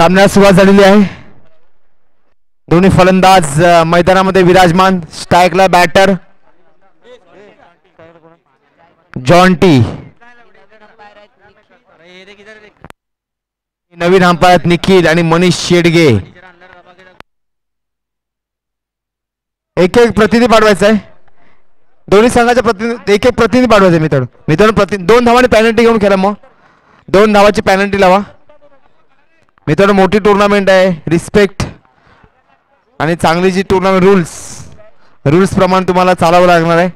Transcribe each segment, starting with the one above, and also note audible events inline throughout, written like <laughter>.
सामन्याला सुरुवात झालेली आहे. दोन्ही फलंदाज मैदानामध्ये विराजमान स्ट्राईकला बॅटर जॉन टी. नवीन अंपायत निखिल आणि मनीष शेडगे. एक एक प्रतिनिधी पाठवायचा आहे. दोन्ही संघाच्या प्रतिनिधी एक एक प्रतिनिधी पाठवायचे मित्र मित्रांनो प्रति दोन धावाने पॅनल्टी घेऊन खेळा मग. दोन धावाची पॅनल्टी लावा. मित्रांनो मोठी टुर्नामेंट आहे. रिस्पेक्ट आणि चांगली जी टुर्नामेंट रूल्स रूल्सप्रमाणे तुम्हाला चालावं लागणार आहे.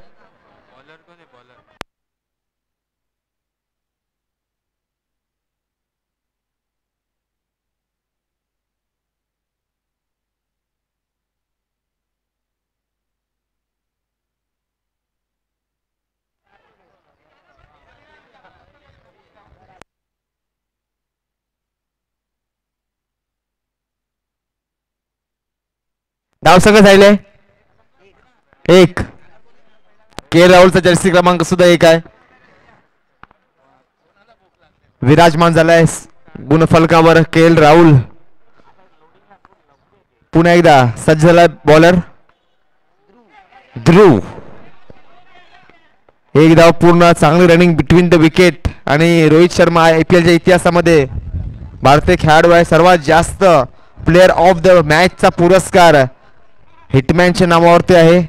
डाव सगळं झाले एक. के राहुलचा जर्सी क्रमांक सुद्धा एक आहे. विराजमान झालाय गुणफलकावर के एल राहुल. पुन्हा एकदा सज्ज झालाय बॉलर ध्रुव. एक धाव पूर्ण चांगली रनिंग बिटवीन द विकेट आणि रोहित शर्मा आय पी एलच्या इतिहासामध्ये. भारतीय खेळाडू आहे सर्वात जास्त प्लेअर ऑफ द मॅचचा पुरस्कार. हिटमॅनच्या नावावरती आहे.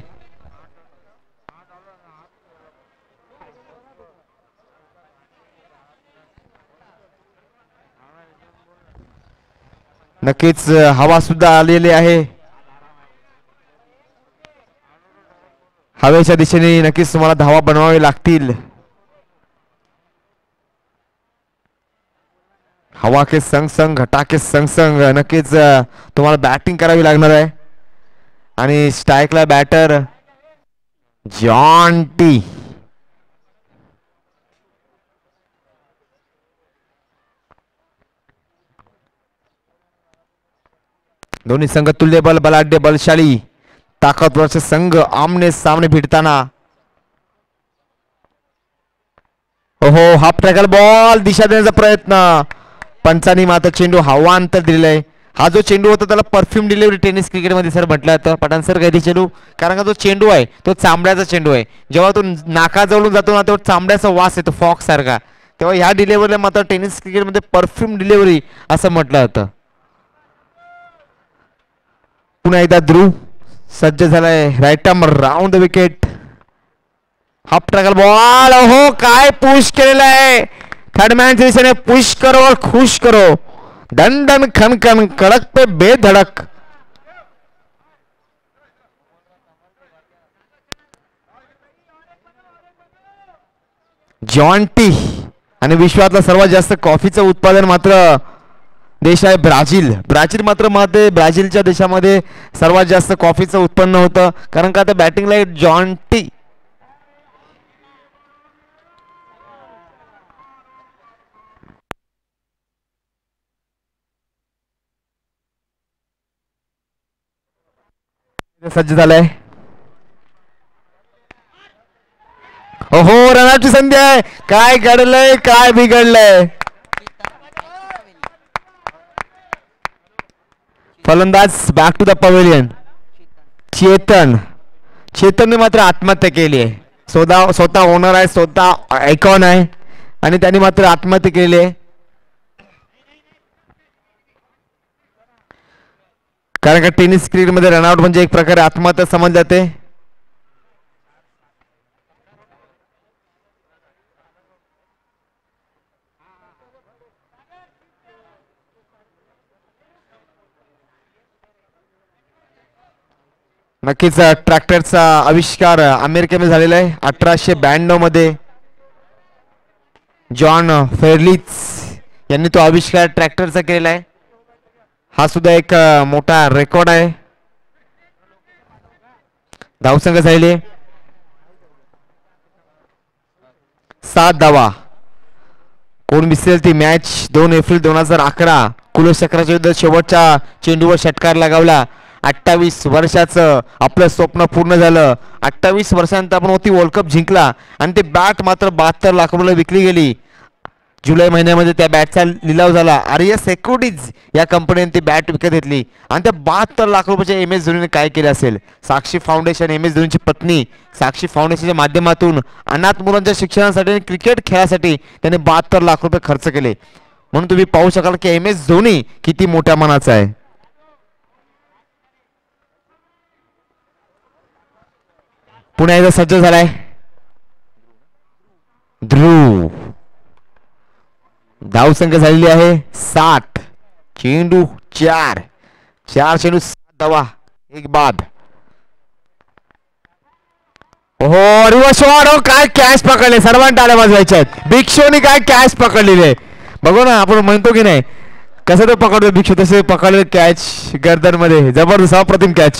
नक्कीच हवा सुद्धा आलेली आहे. हवेच्या दिशेने नक्कीच तुम्हाला धावा बनवावे लागतील. हवा के संग संग घटा के संग संग नक्कीच तुम्हाला बॅटिंग करावी लागणार आहे. आणि स्ट्राईकला बॅटर जॉन टी. दोन्ही संघ तुल्यबल बलाढ्य बलशाली. ताकदवरचे संघ आमने सामने भिडताना. ओहो हाफ ट्रॅकल बॉल दिशा देण्याचा प्रयत्न. पंचानी मात्र चेंडू हवांतर दिलेला आहे. हा जो चेंडू होता त्याला परफ्यूम डिलिव्हरी टेनिस क्रिकेटमध्ये सर म्हटलं जातं. पठाण सर काही चेंडू? कारण का जो चेंडू आहे तो चांबड्याचा चेंडू आहे. जेव्हा तो नाकाजवळून जातो ना तो चांबड्याचा वास येतो फॉक्स सारखा. तेव्हा ह्या डिलिव्हरीला मात्र टेनिस क्रिकेटमध्ये परफ्यूम डिलिव्हरी असं म्हटलं जातं. पुन्हा एकदा ध्रुव सज्ज झालाय. Right term round the wicket half tracker ball हो काय पुश केलेला आहे. थर्ड मॅन पुश करो और खुश करो. दन दन खन खन कडक पे बेधडक। जॉन टी आणि विश्वातलं सर्वात जास्त कॉफीचं उत्पादन मात्र देश आहे ब्राझील. ब्राझील मात्रमध्ये ब्राझीलच्या देशामध्ये सर्वात जास्त कॉफीचं उत्पन्न होतं. कारण का आता बॅटिंगला जॉन टी सज्ज झालाय. हो रनाची संधी आहे. काय घडलंय काय बिघडलंय? फलंदाज back to the pavilion Chetan. चेतनने मात्र आत्महत्या केली आहे. स्वतः स्वतः ओनर आहे स्वतः आयकॉन आहे. आणि त्यांनी मात्र आत्महत्या केली आहे. कारण का टेनिस क्रिकेटमध्ये रनआउट म्हणजे एक प्रकारे आत्महत्या समजली जाते नक्कीच ट्रॅक्टरचा आविष्कार अमेरिकेमध्ये झालेला आहे. अठराशे ब्याण्णवमध्ये जॉन फेर्लिच यांनी तो आविष्कार ट्रॅक्टरचा केलेला आहे. हा सुद्धा एक मोठा रेकॉर्ड आहे. धावसंघ झाले सात धावा. कोण विसरेल ती मॅच दोन एप्रिल दोन हजार अकरा. कुलचक्राच्या युद्ध शेवटच्या चेंडूवर षटकार लगावला. अठ्ठावीस वर्षाचं आपलं स्वप्न पूर्ण झालं. अठ्ठावीस वर्षानंतर आपण होती वर्ल्ड कप जिंकला. आणि ते बॅट मात्र बहात्तर लाख रुपयाला विकली गेली. जुलै महिन्यामध्ये त्या बॅटचा लिलाव झाला. आर्य सेक्युरिटीज या कंपनीने ती बॅट विकत घेतली. आणि त्या बहात्तर लाख रुपयाच्या एम एस धोनीने काय केले असेल? साक्षी फाउंडेशन एम एस धोनीची पत्नी साक्षी फाउंडेशनच्या माध्यमातून अनाथ मुलांच्या शिक्षणासाठी आणि क्रिकेट खेळासाठी त्याने बहात्तर लाख रुपये खर्च केले. म्हणून तुम्ही पाहू शकाल की एम एस धोनी किती मोठ्या मनाचा आहे. पुन्हा एकदा सज्ज झालाय. ध्रुव. धाव संख्या झालेली आहे. सात. चेंडू चार. चार चेंडू सात धावा. एक बाद. हो रिवर्स शॉट हो काय कॅच पकडले. सर्वांना टाळ्या वाजवायच्या आहेत. बिग शोनी काय कॅच पकडलेले? बघू ना आपण म्हणतो की नाही कसं तो पकडतो भिक्षू? तसे पकडले कॅच गर्दनमध्ये. जबरदस्त अप्रतिम कॅच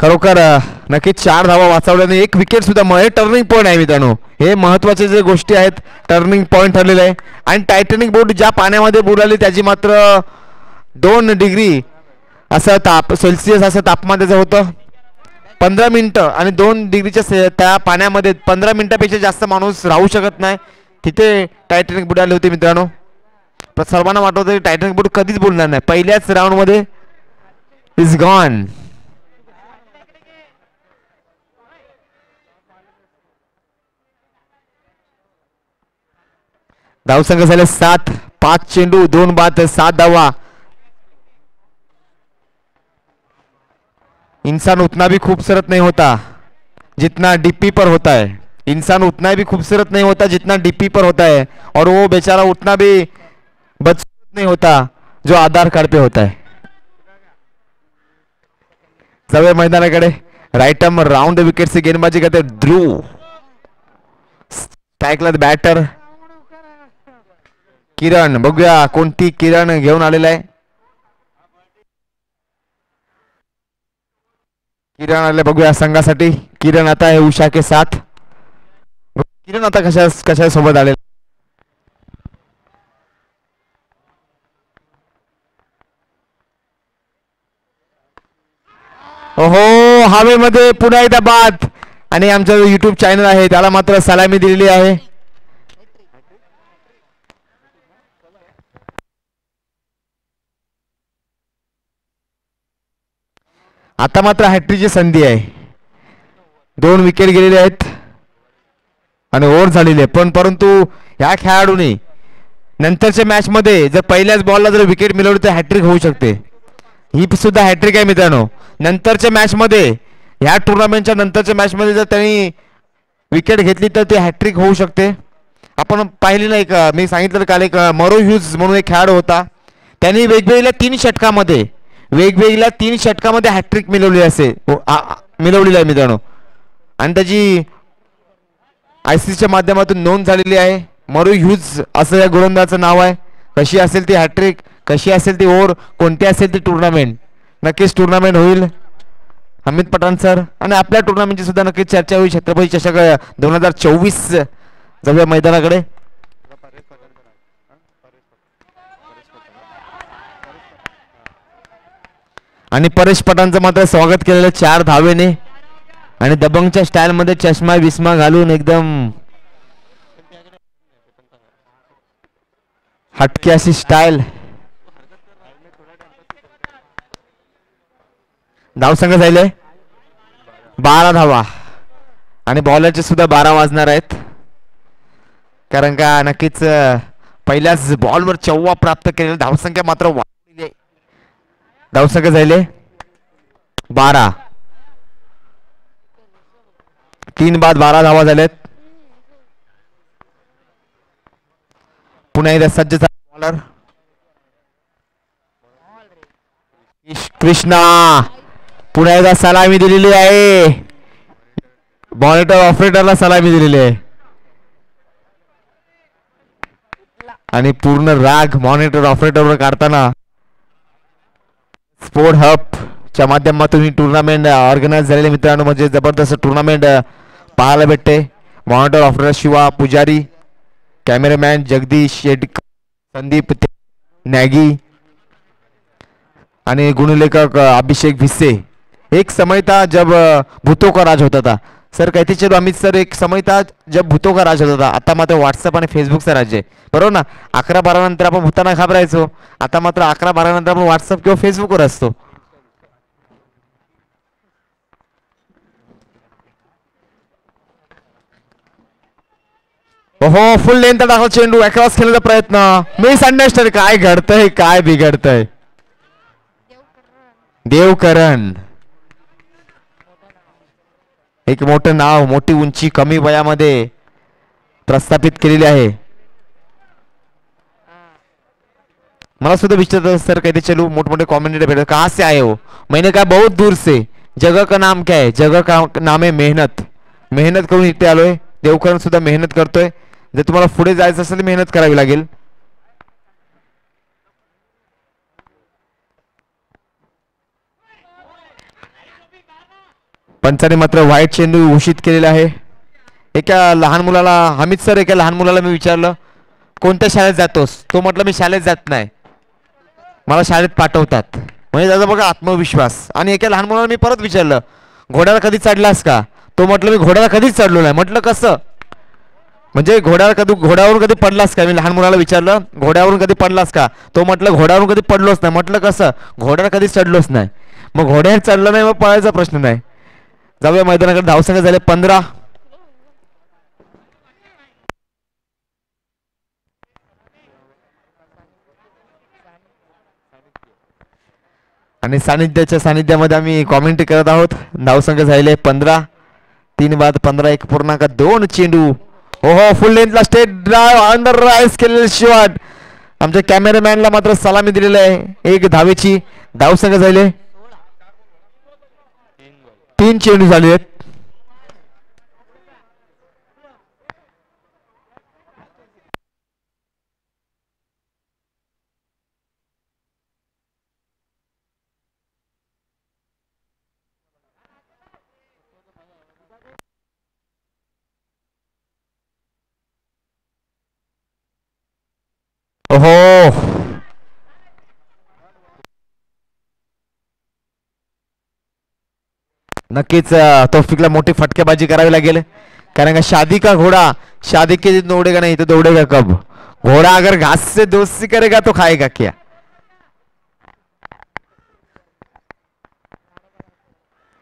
खरोखर नक्कीच चार धावा वाचवल्याने एक विकेट सुद्धा मग टर्निंग पॉईंट आहे मित्रांनो. हे महत्त्वाचे जे गोष्टी आहेत टर्निंग पॉईंट ठरलेले आहे. आणि टायटॅनिक बोट ज्या पाण्यामध्ये बुडाली त्याची मात्र दोन डिग्री असं ताप सेल्सिअस असं तापमान त्याचं होतं. पंधरा मिनटं आणि दोन डिग्रीच्या त्या पाण्यामध्ये पंधरा मिनटापेक्षा जास्त माणूस राहू शकत नाही. तिथे टायटॅनिक बुडाले होते मित्रांनो. सर्वांना वाटत होतं की टायटॅनिक बोट कधीच बुडणार नाही. पहिल्याच राऊंडमध्ये इज गॉन धावसंख्या झाले सात पाच चेंडू दोन बाद सात धावा. इंसान उतना भी खूबसूरत नहीं होता जितना डीपी पर होता है. इंसान उतना भी खूबसूरत नहीं होता जितना डीपी पर होता है. और वो बेचारा उतना भी बदसूरत नहीं होता जो आधार कार्ड पे होता है. सगळे मैदानाकडे राईट आर्म राऊंड विकेटची गेंदबाजी करते ध्रुव. स्ट्राईकला बॅटर किरण बघूया कोणती किरण घेऊन आलेला आहे. किरण आले बघूया संघासाठी. किरण आता आहे उषा के साथ किरण आता कशा कशा सोबत आले ओहो हवेमध्ये पुन्हा एकदा बाद. आणि आमचं युट्यूब चॅनल आहे त्याला मात्र सलामी दिलेली आहे. आता मात्र हॅट्रिकची संधी आहे. दोन विकेट गेलेले आहेत. आणि ओव्हर झालेली आहे पण परंतु ह्या खेळाडूने नंतरच्या मॅचमध्ये जर पहिल्याच बॉलला जर विकेट मिळवली तर हॅट्रिक होऊ शकते. ही सुद्धा हॅट्रिक आहे मित्रांनो. नंतरच्या मॅचमध्ये ह्या टुर्नामेंटच्या नंतरच्या मॅचमध्ये जर त्यांनी विकेट घेतली तर ते हॅट्रिक होऊ शकते. आपण पाहिले नाही का? मी सांगितलं काल एक मरो ह्यूज म्हणून एक खेळाडू होता. त्यांनी वेगवेगळ्या तीन षटकामध्ये वेगवेगळ्या तीन षटकामध्ये हॅट्रिक मिळवली असे. हो, मिळवलेली आहे मित्रांनो. आणि त्याची आय सीच्या माध्यमातून नोंद झालेली आहे. मरू ह्यूज असं या गोलंदाजाचं नाव आहे. कशी असेल ती हॅट्रिक कशी असेल ती ओव्हर? कोणती असेल ती टुर्नामेंट नक्कीच टुर्नामेंट होईल. अमित पठाण सर. आणि आपल्या टुर्नामेंटची सुद्धा नक्कीच चर्चा होईल. छत्रपती चषक दोन हजार चोवीस जाऊया मैदानाकडे. आणि परेश पटांचं मात्र स्वागत केलेलं चार धावेने. आणि दबंगच्या स्टाईलमध्ये चष्मा विस्मा घालून एकदम हटकी अशी स्टाईल धावसंघ झाले. बारा धावा. आणि बॉलरचे सुद्धा बारा वाजणार आहेत. कारण का नक्कीच पहिल्याच बॉलवर चौवा प्राप्त केलेली धावसंख्या मात्र वाढलेली धावसंख्या झाले. बारा. तीन बाद बारा धावा झालेत. पुन्हा एकदा सज्ज बॉलर कृष्णा. पुन्हा एकदा सलामी दिलेली आहे. मॉनिटर ऑपरेटरला सलामी दिलेली आहे. आणि पूर्ण राग मॉनिटर ऑपरेटरवर काढताना स्पोर्ट हबच्या माध्यमातून ही टुर्नामेंट ऑर्गनाईज झालेली मित्रांनो. म्हणजे जबरदस्त टुर्नामेंट पाहायला भेटते. Monitor officer Shiva Pujari cameraman Jagdish Shetkar Sandeep Nagi आणि गुणलेखक अभिषेक भिस्से. एक समय था जब अ, भूतों का राज होता था. सर कहते चलो अमित सर एक समय था जब भूतों का राज होता आता मात्र व्हॉट्सअप आणि फेसबुकचा राज्य आहे बरोबर ना अकरा बारा नंतर आपण भूताना घाबरायचो आता मात्र अकरा बारा नंतर आपण व्हॉट्सअप किंवा फेसबुकवर असतो हो फुल लेंथ टाकला चेंडू अक्रॉस खेळण्याचा प्रयत्न। मिस अंडरस्टँड काय घडतंय काय बिघडतंय? देवकरण। एक मोठं नाव मोठी उंची कमी वयामध्ये प्रस्थापित केलेली आहे. मला सुद्धा विचारत सर कहते चलो मोठमोठे कॉमेंटेटर भेटत कहाँ से आए हो? मैंने कहा बहुत दूर से. जगह का नाम क्या है? जगह का नाम आहे मेहनत. मेहनत करून इथे आलोय. देवकरण सुद्धा मेहनत करतोय. जर तुम्हाला पुढे जायचं असेल तर मेहनत करावी लागेल. पंचाने मात्र व्हाईट चेंडू घोषित केलेला आहे. एका लहान मुलाला हमीद सर एका लहान मुलाला मी विचारलं कोणत्या शाळेत जातोस? तो म्हटलं मी शाळेत जात नाही. मला शाळेत पाठवतात. म्हणजे त्याचा बघा आत्मविश्वास. आणि एका लहान मुलाला मी परत विचारलं घोड्याला कधी चढलास का? तो म्हटलं मी घोड्याला कधीच चढलो नाही. म्हटलं कसं? म्हणजे घोड्यावर कधी घोड्यावरून कधी पडलास का? मी लहान मुलाला विचारलं घोड्यावरून कधी पडलास का? तो म्हटलं घोड्यावरून कधी पडलोच नाही. म्हटलं कसं? घोड्यावर कधी चढलोच नाही. मग घोड्यावर चढलं नाही मग पळायचा प्रश्न नाही. जाऊया मैदानाकडे. धावसंघ झाले. पंधरा. आणि सानिध्याच्या सानिध्यामध्ये आम्ही कॉमेंट्री करत आहोत. धावसंघ झाले. पंधरा. तीन बाद पंधरा एक पूर्णांक दोन चेंडू. ओहो फुल लेंथला स्टेट ड्राईव्ह अंडर राईस केलेले शिवाट. आमच्या कॅमेरामॅनला मात्र सलामी दिलेली आहे. एक धावेची. धावसंघ झाले. तीन चेंडू झाले आहेत ओहो नक्कीच तौफिकला मोठी फटकेबाजी करावी लागेल. कारण का शादी का घोडा? शादी के दौड़ेगा नहीं तो दौड़ेगा कब? घोड़ा अगर घास से दोस्ती करेगा तो खाएगा क्या?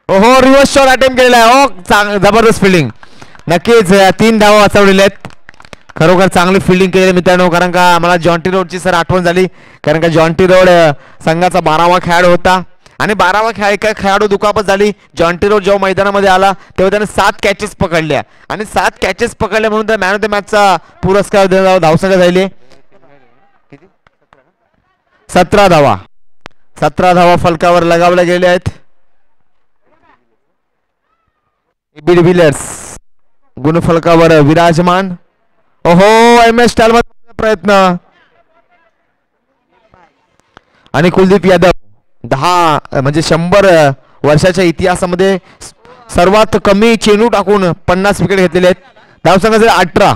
ओहो रिव्हर्स शॉट अटेम्प्ट केलेला आहे. ओ चांग जबरदस्त फिल्डिंग नक्कीच तीन धावा वाचवलेल्या आहेत. खरोखर चांगली फिल्डिंग केली मित्रांनो. कारण का मला जॉन्टी रोडची सर आठवण झाली. कारण का जॉन्टी रोड संघाचा बारावा खेळाडू होता. आणि बारावा खेळ एका खेळाडू दुखापत झाली. जॉन्टी रोड जेव्हा मैदानामध्ये आला तेव्हा त्याने सात कॅचेस पकडल्या. आणि सात कॅचेस पकडल्या म्हणून त्या मॅन ऑफ द मॅचचा पुरस्कार देण्यात धावसंघ झाले. सतरा धावा. सतरा धावा फलकावर लगावल्या गेल्या आहेत. बीड विलर्स गुणफलकावर विराजमान. ओहो एम एस स्टाईल प्रयत्न. आणि कुलदीप यादव. दहा म्हणजे शंभर वर्षाच्या इतिहासामध्ये सर्वात कमी चेंडू टाकून पन्नास विकेट घेतलेले आहेत. धावसंघाचे अठरा.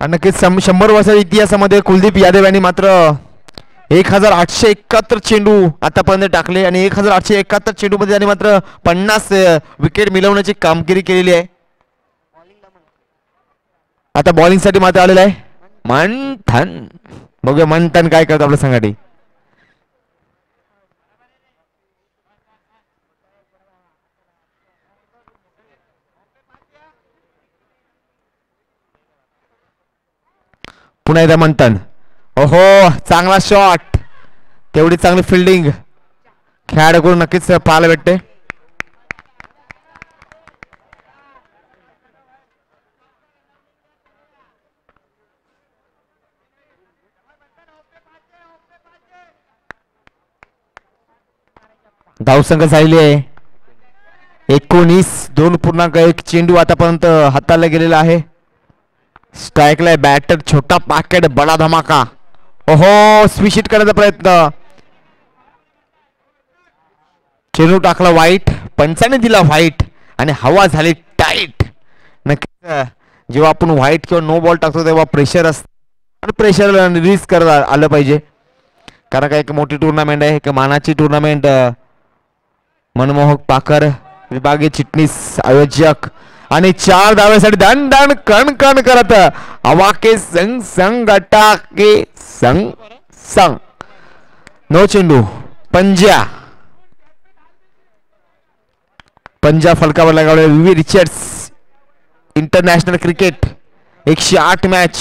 आणि नक्कीच शं- शंभर वर्षाच्या इतिहासामध्ये कुलदीप यादव यांनी मात्र एक हजार आठशे एकाहत्तर चेंडू आतापर्यंत टाकले आणि एक हजार आठशे एकाहत्तर चेंडू मध्ये त्यांनी मात्र पन्नास विकेट मिळवण्याची कामगिरी केलेली आहे. आता बॉलिंगसाठी मात्र आलेला आहे. मंथन. बघूया मंथन काय करतो आपल्या संघाटी. पुन्हा एकदा मंथन ओहो चांगला शॉट तेवढी चांगली फिल्डिंग खेळाडूकडून नक्कीच पाहायला भेटते. धावसंघ झालेली आहे. एकोणीस दोन पूर्णांक एक चेंडू आतापर्यंत हाताला गेलेला आहे. स्ट्राईकला बॅटर छोटा पाकेट बडा धमाका. ओहो स्विशिट करण्याचा प्रयत्न. चेंडू टाकला वाईट पंचाने दिला व्हाईट आणि हवा झाली टाईट नक्कीच जेव्हा आपण व्हाईट किंवा नो बॉल टाकतो तेव्हा प्रेशर असतं. प्रेशर रिलीज करत आलं पाहिजे. कारण का एक मोठी टुर्नामेंट आहे एक मानाची टुर्नामेंट मनमोहक पाकर विभागीय चिटणीस आयोजक. आणि चार धाव्यासाठी दण दण कण कण करत. अवाके संग संग अटाके संग संग. नो चेंडू पंजा. पंजा फलकावर लगावले विवी रिचर्ड्स. इंटरनॅशनल क्रिकेट एकशे आठ मॅच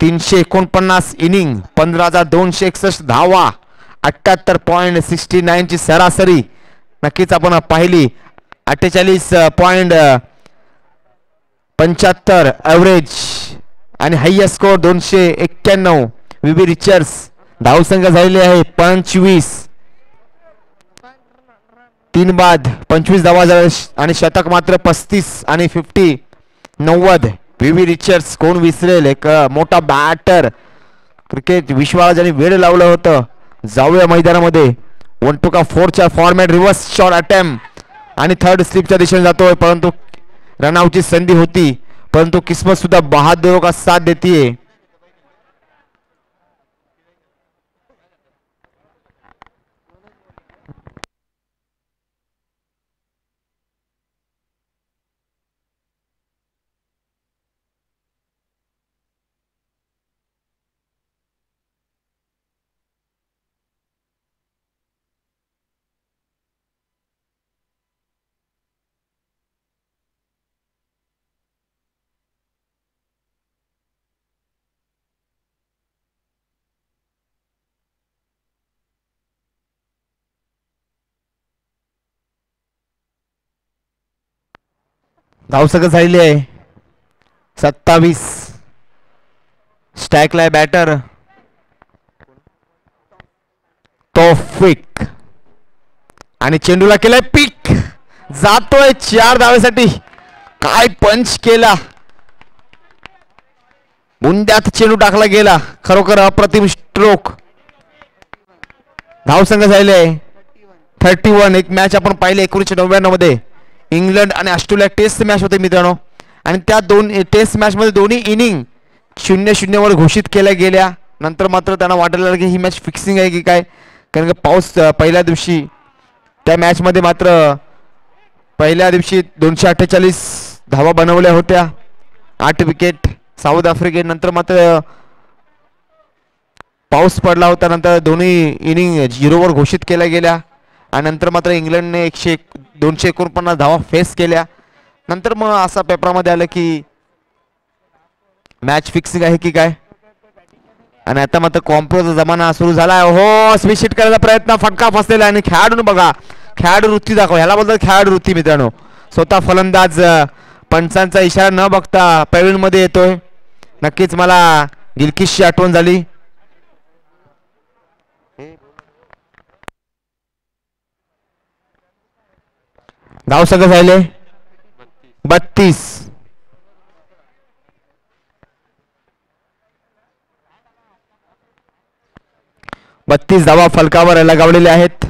तीनशे एकोणपन्नास इनिंग पंधरा हजार दोनशे एकसष्ट धावा अठ्ठ्याहत्तर पॉईंट सिक्स्टी नाईनची सरासरी. नक्कीच आपण पाहिली. अठ्ठेचाळीस पॉईंट पंच्याहत्तर ॲव्हरेज आणि हायस्ट स्कोअर दोनशे एक्क्याण्णव. विबी रिचर्स धावसंख्या झालेली आहे पंचवीस. तीन बाद पंचवीस धावा झाल्या आणि शतक मात्र पस्तीस आणि फिफ्टी नव्वद. व्ही रिचर्स कोण विसरेल? एक मोठा बॅटर क्रिकेट विश्वाला ज्याने वेळ लावलं होतं. जाऊया मैदानामध्ये. वन टू का फोरच्या फॉर्मॅट रिव्हर्स शॉट अटेम्प आणि थर्ड स्लिपच्या दिशेने जातोय परंतु रनआउटची संधी होती. परंतु किस्मत सुद्धा बहादुर का साथ देतीये धावसंख्या झालेली आहे. सत्तावीस. स्टॅकला बॅटर. तोफिक. आणि चेंडूला केलाय पिक. जातोय चार धावेसाठी काय पंच केला. बुंद्यात चेंडू टाकला गेला. खरोखर अप्रतिम स्ट्रोक धावसंघ झालेली आहे. थर्टी वन एक मॅच आपण पाहिले एकोणीसशे नव्याण्णवमध्ये इंग्लंड आणि ऑस्ट्रेलिया टेस्ट मॅच होते मित्रांनो. आणि त्या दोन टेस्ट मॅचमध्ये दोन्ही इनिंग शून्य शून्यवर घोषित केल्या गेल्या. नंतर मात्र त्यांना वाटायला लागलं की ही मॅच फिक्सिंग आहे की काय? कारण का पाऊस पहिल्या दिवशी त्या मॅचमध्ये मात्र पहिल्या दिवशी दोनशे अठ्ठेचाळीस धावा बनवल्या होत्या. आठ विकेट साऊथ आफ्रिकेनंतर मात्र पाऊस पडला होता. नंतर दोन्ही इनिंग झिरोवर घोषित केल्या गेल्या. आणि नंतर मात्र इंग्लंडने एकशे दोनशे एकोणपन्नास धावा फेस केल्या. नंतर मग असा पेपरामध्ये आलं की मॅच फिक्सिंग आहे की काय? आणि आता मात्र कॉम्प्रोचा जमाना सुरू झाला हो स्विशिट करायचा प्रयत्न फटका फसलेला आणि खेळाडून बघा खेळाडू वृत्ती दाखव. ह्याला बोलतात खेळाडू वृत्ती मित्रांनो. स्वतः फलंदाज पंचांचा इशारा न बघता प्रवीण येतोय. नक्कीच मला गिलकिशची आठवण झाली. धाव सगळं झाले? बत्तीस. बत्तीस धावा फलकावर लगावलेले आहेत.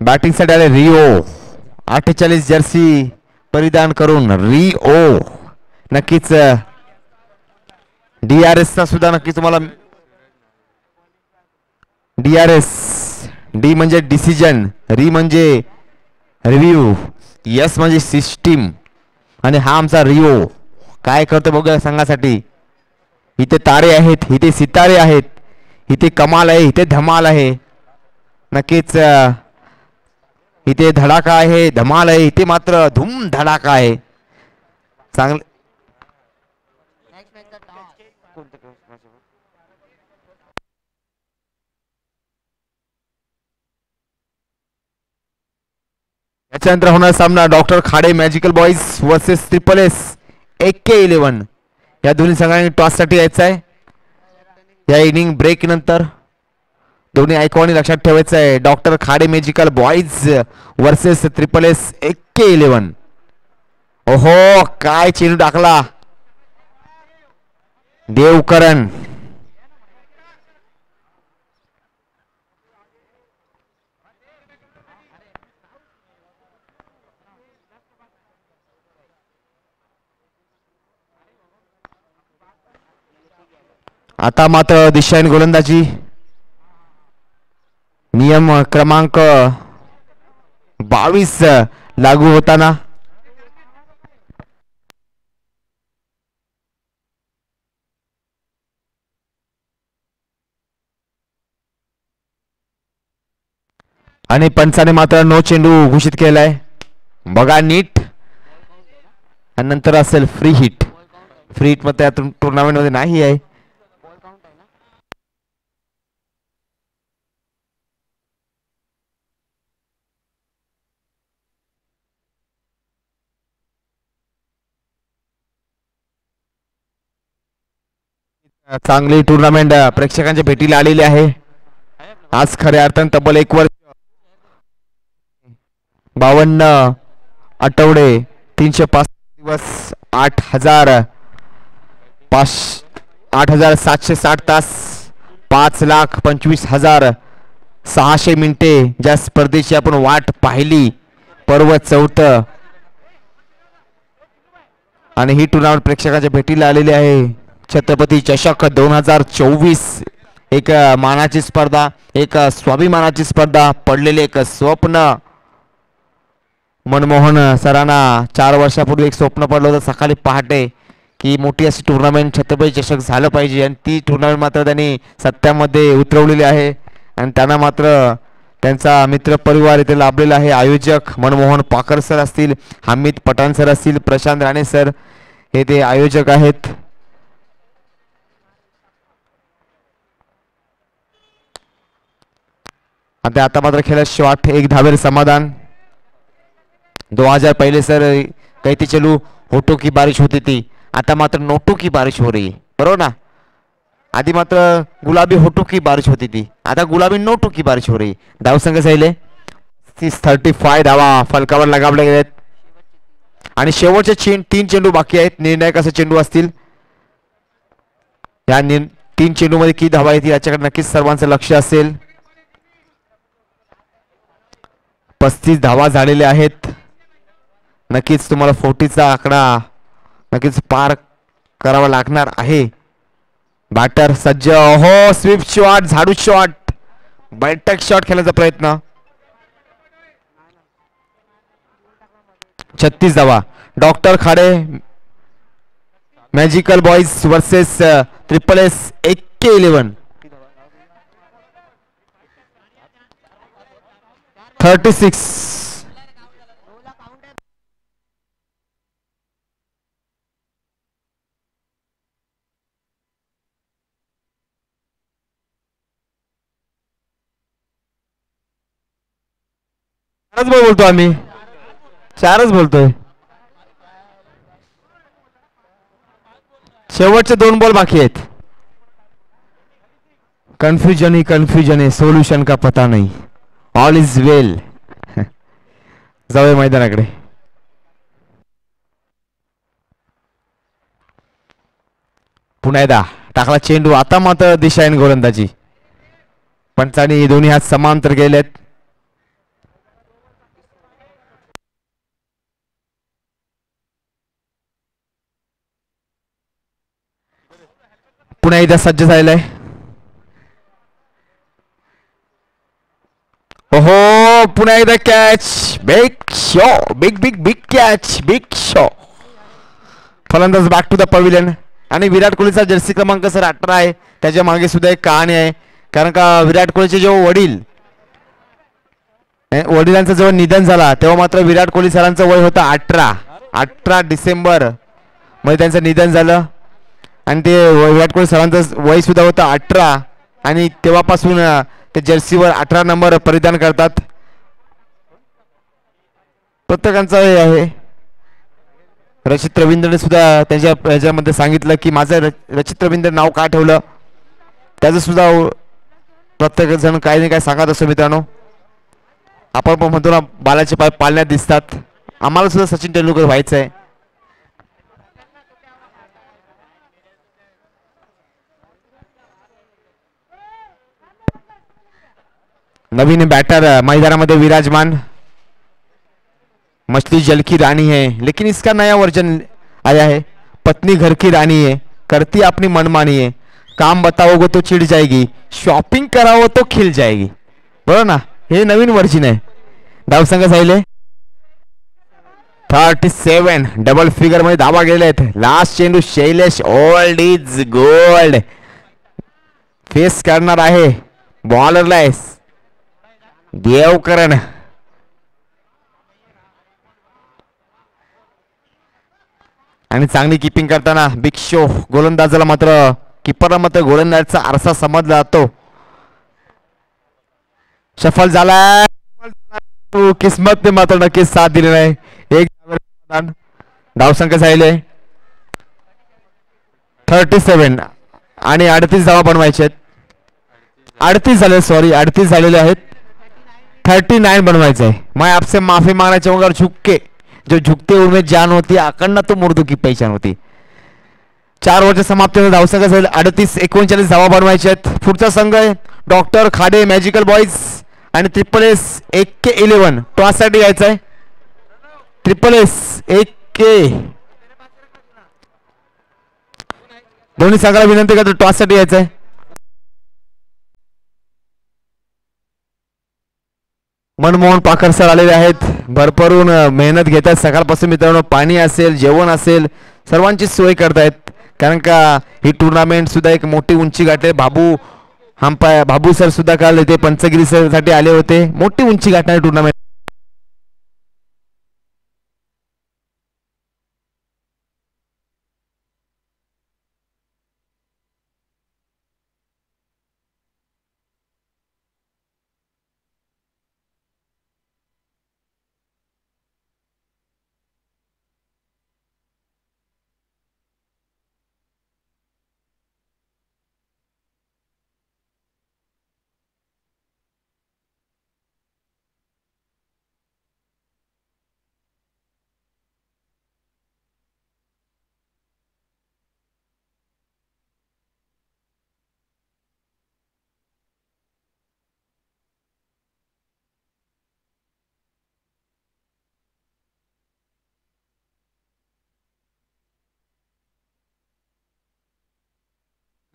बॅटिंगसाठी आले रिओ. अठ्ठेचाळीस जर्सी परिधान करून रिओ नक्कीच डी आर एसचा सुद्धा नक्की तुम्हाला डीआरएस डी म्हणजे डिसिजन री म्हणजे रिव्ह्यू यस म्हणजे सिस्टीम आणि हा आमचा रिओ काय करतो बघूया संघासाठी. इथे तारे आहेत इथे सितारे आहेत इथे कमाल आहे इथे धमाल आहे. नक्कीच इथे धडाका आहे धमाल आहे इथे मात्र धूम धडाका आहे. चांगलं. याच्यानंतर होणार सामना doctor Khade magical boys versus triple S A K eleven. या दोन्ही संघांनी टॉससाठी यायचं आहे. या इनिंग ब्रेक नंतर दोन्ही आयकॉनी लक्षात ठेवायचं आहे. Doctor Khade magical boys versus triple S एक के इलेव्हन ओहो काय चेंडू टाकला? देवकरण. आता मात्र दिशाईन गोलंदाजी. नियम क्रमांक बावीस लागू होताना. आणि पंचाने मात्र नो चेंडू घोषित केलाय. बघा नीट. आणि नंतर असेल फ्री हिट फ्री हिटमध्ये टुर्नामेंटमध्ये नाही आहे. चांगली टुर्नामेंट प्रेक्षकांच्या भेटीला आलेली आहे. आज खऱ्या अर्थानं तब्बल एक वर्ष. बावन्न आठवडे तीनशे पाच दिवस आठ हजार पाच आठ हजार सातशे साठ तास पाच लाख पंचवीस हजार सहाशे मिनिटे ज्या स्पर्धेची आपण वाट पाहिली पर्व चौथं. आणि ही टुर्नामेंट प्रेक्षकाच्या भेटीला आलेली आहे. छत्रपती चषक दोन हजार चोवीस. एक मानाची स्पर्धा एक स्वाभिमानाची स्पर्धा पडलेले एक स्वप्न. मनमोहन सरांना चार वर्षापूर्वी एक स्वप्न पडलं होतं सकाळी पहाटे की मोठी अशी टुर्नामेंट छत्रपती चषक झालं पाहिजे. आणि ती टुर्नामेंट मात्र त्यांनी सत्यामध्ये उतरवलेली आहे. आणि त्यांना मात्र त्यांचा मित्र परिवार इथे लाभलेला आहे. आयोजक मनमोहन पाकर सर असतील हमीद पठाण सर असतील प्रशांत राणे सर हे ते आयोजक आहेत. आणि आता मात्र खेळात शॉट एक धावेर समाधान. दो हजार पहिले सर कहते चलू होटो की बारिश होती थी आता मात्र नोटो की बारिश हो रही. है बरोबर ना? आधी मात्र गुलाबी होटो की बारिश होती थी आता गुलाबी नोटो की बारिश हो रही. धाव संघ सहिले तीस थर्टी फाय धावा. फलकावर लगावले गेलेत. आणि शेवटचे चेंड तीन चेंडू बाकी आहेत. निर्णायक असे चेंडू असतील. या तीन चेंडू मध्ये किती धावा येतील याच्याकडे नक्कीच सर्वांचं लक्ष असेल. पस्तीस धावा झालेल्या आहेत. नक्कीच तुम्हाला फोर्टीचा आकडा नक्कीच पार करावा लागणार आहे. बॅटर सज्ज. हो स्विफ्ट शॉट झाडू शॉट बैठक शॉट खेळण्याचा प्रयत्न. छत्तीस धावा. Doctor Khade magical boys versus triple S एक के इलेव्हन थर्टी सिक्स. चारच बॉल बोलतो आम्ही. चारच बोलतोय. शेवटचे दोन बॉल बाकी आहेत. कन्फ्युजन ही कन्फ्युजन आहे. सोल्युशन का पता नाही. ऑल इज वेल जाऊया मैदानाकडे. पुन्हा एकदा. टाकला चेंडू. आता मात्र दिशा आहे गोलंदाजी. पंचानी दोन्ही हात समांतर गेलेत पुन्हा एकदा सज्ज झालेला आहे. ओहो पुन्हा एकदा catch big show big big big catch big show फलंदाज बॅक टू द पविलियन आणि विराट कोहलीचा जर्सी क्रमांक सर अठरा आहे. त्याच्यामागे सुद्धा एक कहाणी आहे. कारण का विराट कोहलीचे जेव्हा वडील वडिलांचं जेव्हा निधन झाला तेव्हा मात्र विराट कोहली सरांचं वय होतं अठरा. अठरा डिसेंबरमध्ये त्यांचं निधन झालं. आणि ते विराट कोहली सरांचं वय सुद्धा होतं अठरा. आणि तेव्हापासून ते जर्सीवर अठरा नंबर परिधान करतात. प्रत्येकांचा हे आहे. रचित रवींद्रने सुद्धा त्याच्या ह्याच्यामध्ये सांगितलं की माझं रचित रवींद्र नाव का ठेवलं? त्याचं सुद्धा प्रत्येक जण काही नाही काय सांगत असतो मित्रांनो. आपण पण म्हणतो ना बालाचे पाय पाळण्यात दिसतात. आम्हाला सुद्धा सचिन तेंडुलकर व्हायचं आहे नवीन बॅटर मैदानामध्ये विराजमान. मछली जल की रानी है, लेकिन इसका नया वर्जन आया है. पत्नी घर की रानी है, करती अपनी मनमानी है. काम बताओगे तो चिड जाएगी शॉपिंग कराओ तो खिल जाएगी. बरोबर ना हे नवीन वर्जन आहे धावसंघ साहिले थर्टी सेवन डबल फिगर मध्ये धावा आहेत. लास्ट चेंडू Shailesh old is gold. Face करणार आहे. बॉलरला देव करण. आणि चांगली किपिंग करताना बिग शो गोलंदाजाला मात्र किपरला मात्र गोलंदाजचा आरसा समजला जातो. सफल झाला किस्मत मात्र नक्कीच साथ दिली नाही. एक धावसंख्या झाले थर्टी सेवन आणि अडतीस धावा बनवायचे आहेत. अडतीस झाले सॉरी अडतीस झालेले आहेत. थर्टी नाइन बनवायचं आहे मैं आपसे माफी मांगना चाहूंगा और झुक के जो झुकते उनमें जान होती अखंड तो मुर्दू की पहचान होती. चार वर्ष समाप्तीने धावसंघ असेल. अडतीस एकोणचाळीस धावा बनवायचे आहेत. पुढचा संघ आहे. डॉक्टर खाडे मॅजिकल बॉईज आणि ट्रिपल एस एक के इलेव्हन. टॉससाठी यायचं आहे. ट्रिपल एस एक के. दोन्ही संघाला विनंती करतो टॉससाठी यायचं आहे. मनमोहन पाखर सर आलेले आहेत. भरभरून मेहनत घेत आहेत सकाळपासून मित्रांनो पाणी असेल जेवण असेल सर्वांची सोय करतायत. कारण का ही टुर्नामेंट सुद्धा एक मोठी उंची गाठे बाबू हंपाय बाबू सर सुद्धा काल इथे पंचगिरी सरसाठी आले होते. मोठी उंची गाठणारी टुर्नामेंट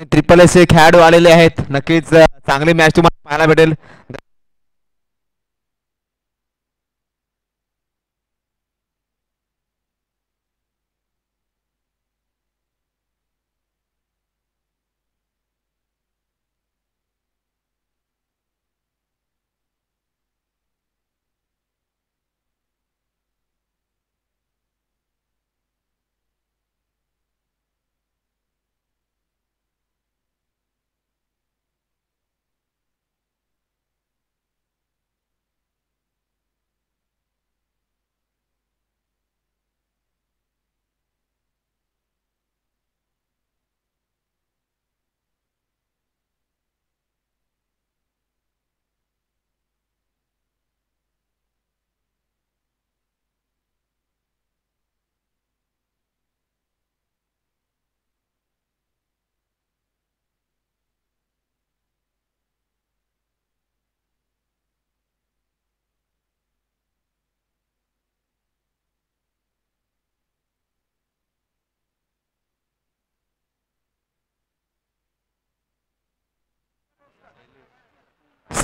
ट्रिपल एस खेळाडू आलेले आहेत. नक्कीच चांगली मॅच तुम्हाला पाहायला भेटेल.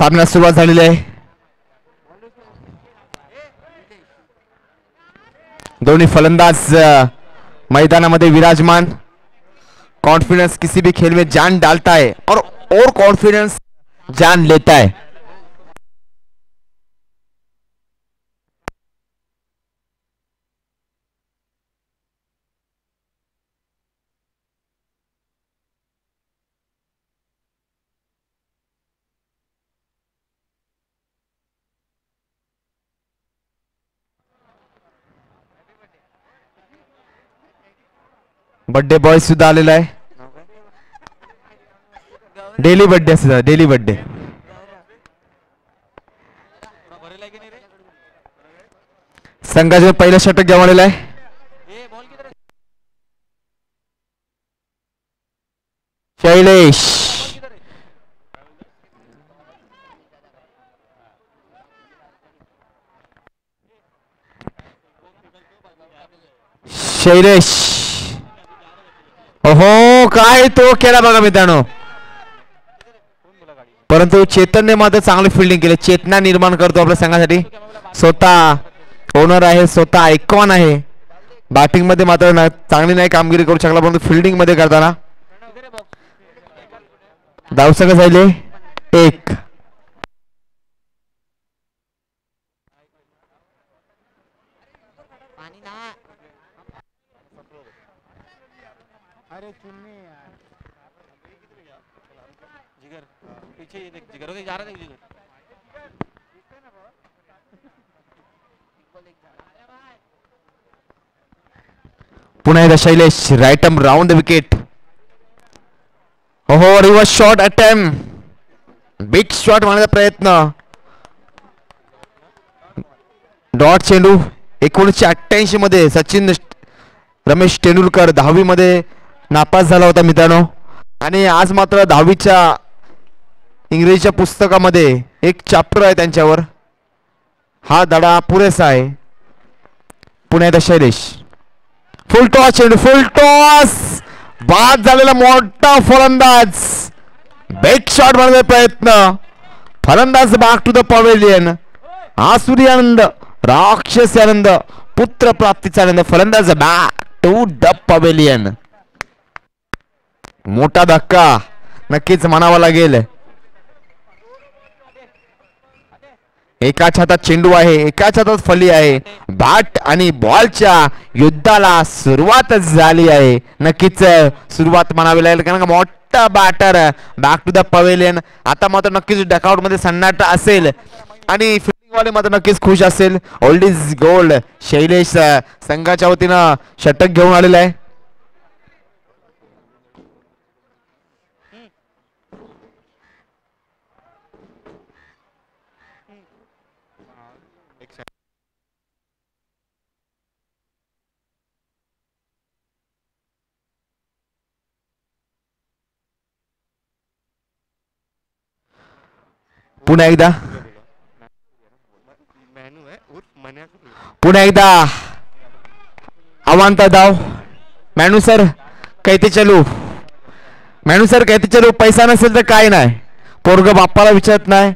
सामन्यास सुरुवात झालेली आहे. दोन्ही फलंदाज मैदानामध्ये विराजमान. कॉन्फिडेंस किसी भी खेल में जान डालता है और और कॉन्फिडेंस जान लेता है. बर्थडे बॉय सुद्धा आलेला आहे. डेली बर्थडे सुद्धा डेली बर्थडे संघाचे पहिलं षटक गमावलेलं आहे. शैलेश. शैलेश. हो काय तो केला बघा मित्रांनो. परंतु चेतनने मात्र चांगली फिल्डिंग केली. चेतना निर्माण करतो आपल्या संघासाठी. स्वतः ओनर आहे स्वतः आयकॉन आहे. बॅटिंगमध्ये मात्र ना- चांगली नाही कामगिरी करू शकला परंतु फिल्डिंगमध्ये करताना. धावसंघ झाले एक. करोगे? ग्यारह देख जिगर पुन्हा एकदा Shailesh right arm round the wicket हो reverse shot attempt big shot मारण्याचा प्रयत्न. डॉट चेंडू एकोणीसशे अठ्ठ्याऐंशी मध्ये सचिन रमेश तेंडुलकर दहावी मध्ये नापास झाला होता मित्रांनो. आणि आज मात्र दहावीच्या इंग्रजीच्या पुस्तकामध्ये एक चॅप्टर आहे त्यांच्यावर. हा धडा पुरेसा आहे. पुण्याचा शैलेश. फुल टॉस चेंडू फुल टॉस बाद झालेला मोठा फलंदाज. बेट शॉट मारण्याचा प्रयत्न. फलंदाज बाग टू द पवेलियन आसुरी आनंद राक्षसी आनंद पुत्र प्राप्तीचा आनंद. फलंदाज बॅक टू द पवेलियन मोठा धक्का. नक्कीच म्हणावा लागेल. एकाच हातात चेंडू आहे एकाच हातात फली आहे. बॅट आणि बॉलच्या युद्धाला सुरुवात झाली आहे. नक्कीच सुरुवात म्हणावी लागेल कारण का मोठा batter back to the pavilion आता मात्र नक्कीच डकआउटमध्ये सन्नाटा असेल. आणि वाले मात्र नक्कीच खुश असेल. ओल्ड इज गोल्ड शैलेश संघाच्या वतीनं षटक घेऊन आलेला आहे. पुन्हा एकदा. पुन्हा एकदा. अवांता दाव. मॅनू सर कैते चलू. मॅनू सर कैते चलू. पैसा नसेल तर काय नाही. पोरग बाप्पाला विचारत नाही.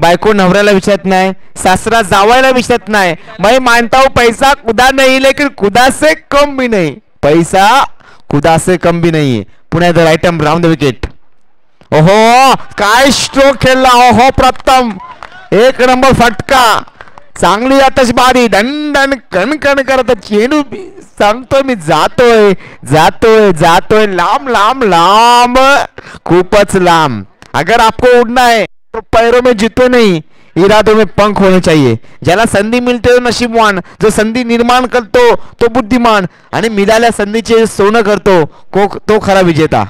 बायको नवऱ्याला विचारत नाही. सासरा जावायला विचारत नाही. मैं मानता हूं पैसा खुदा नाही लेकिन खुदा से कम भी नाही. पैसा खुदा से कम भी नाही. है पुन्हा एकदा right arm round the wicket ओहो काय स्ट्रोक खेळला? ओहो प्रथम. एक नंबर फटका. चांगली आतषबाजी दंडन कणकण करत चेंडू सांगतोय मी जातोय. जातोय जातोय. लांब लांब लांब. खूपच लांब. अगर आपको उड़ना है तो पैरों में जूते नहीं. इरादों में पंख होने चाहिए. ज्याला संधी मिळते तो हो, नशीबवान. जो संधी निर्माण करतो तो बुद्धिमान. आणि मिळाल्या संधीचे सोनं करतो. को- तो खरा विजेता.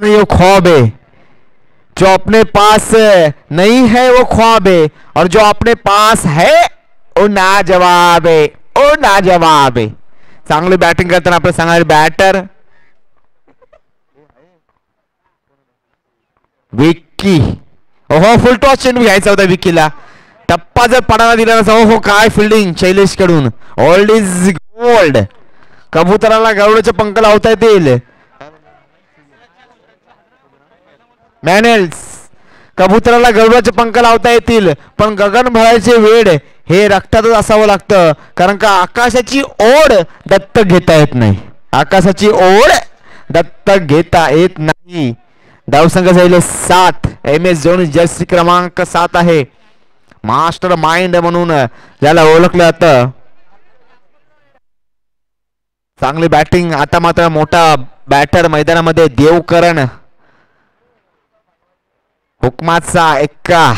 नहीं ख्वाब है। जो अपने पास नहीं है वो ख्वाब है। और जो अपने पास है वो नाजवाब है। ओ नाजवाब है। चांगली बॅटिंग करताना आपलं सांगणार बॅटर। विक्की। ओहो फुल टॉस चेंडू घ्यायचा होता विक्कीला। टप्पा जर पडायला दिला नसता ओहो काय फिल्डिंग शैलेशकडून। ओल्ड इज गोल्ड कबुतराला गरुडाचे पंख लावता येतील। मॅनेल्स. कबुतराला गरुडाचे पंख लावता येतील पण गगन भरायचे वेड हे रक्तातच असावं लागतं कारण का आकाशाची ओढ दत्तक घेता येत नाही. आकाशाची ओढ दत्तक घेता येत नाही. धावसंघ झाले सात एम एस झोन जर्सी क्रमांक सात आहे. मास्टर माइंड म्हणून ज्याला ओळखलं जातं. चांगली बॅटिंग आता मात्र मोठा बॅटर मैदानामध्ये देवकरण. हुकमाचा एक्का